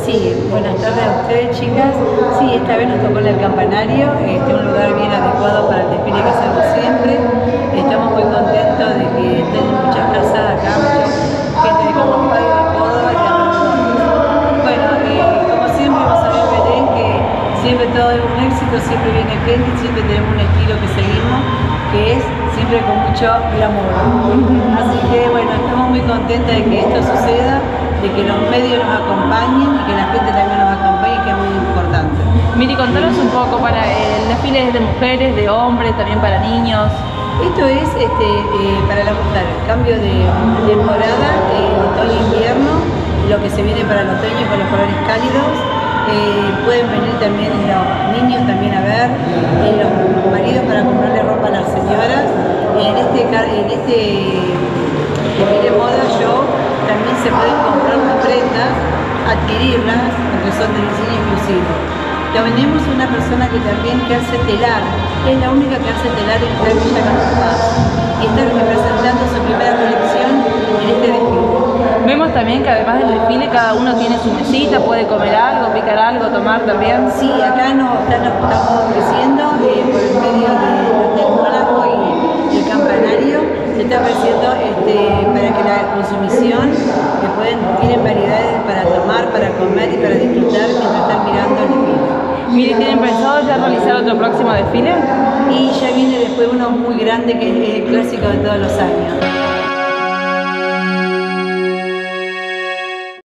Sí, buenas tardes a ustedes chicas. Sí, esta vez nos tocó el campanario, este un lugar bien adecuado para el desfile que hacemos siempre. Estamos muy contentos de que estén muchas casas acá, mucha gente de Córdoba y de alrededor. Bueno, eh, como siempre vamos a ver que siempre todo es un éxito, siempre viene gente siempre tenemos un estilo que seguimos, que es siempre con mucho glamour. Así que bueno, estamos muy contentas de que esto suceda de que los medios nos acompañen y que la gente también nos acompañe, que es muy importante. Miri, contanos un poco para el desfile de mujeres, de hombres, también para niños. Esto es este, eh, para la mujer, cambio de temporada, eh, otoño-invierno, lo que se viene para el otoño con los colores cálidos. Eh, pueden venir también los niños también a ver, los maridos para comprarle ropa a las señoras. En este, en este desfile moda yo también se pueden adquirirlas, porque son de diseño exclusivo. Tenemos una persona que también que hace telar, es la única que hace telar en esta Villa Paz y está representando su primera colección en este desfile. Vemos también que además del desfile cada uno tiene su mesita, puede comer algo, picar algo, tomar también. Sí, acá nos, estamos ofreciendo eh, por el medio del Hotel Mónaco y el campanario, se está ofreciendo este, para que la consumición, que pueden, tienen variedades para tomar, para comer y para disfrutar mientras están mirando el desfile. Mire, ¿tienen pensado ya realizar otro próximo desfile? Y ya viene después uno muy grande que es el clásico de todos los años.